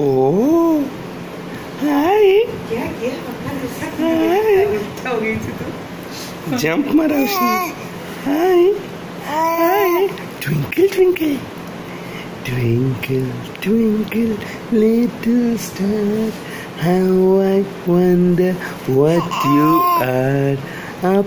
ओ हाय क्या किया पक्का जैसा हाय उल्टा हो गई थी तो जंप मारा उसने हाय हाय twinkle twinkle Twinkle, twinkle, little star, how I wonder what you are. Up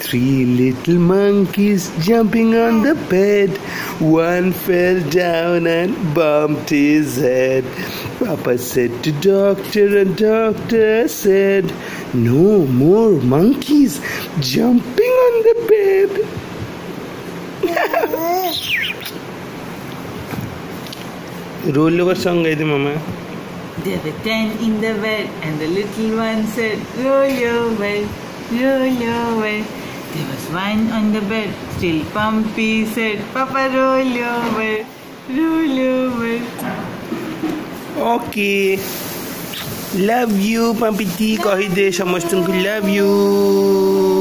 Three little monkeys jumping on the bed. One fell down and bumped his head. Papa said to doctor, and doctor said, No more monkeys jumping on the bed. Roll over song, Mama. There were ten in the bed, and the little one said, Roll over, roll over. There was one on the bed, still Pumpy said, Papa, roll over, roll over. Okay. Love you, Pumpy T. Kahi de, love you.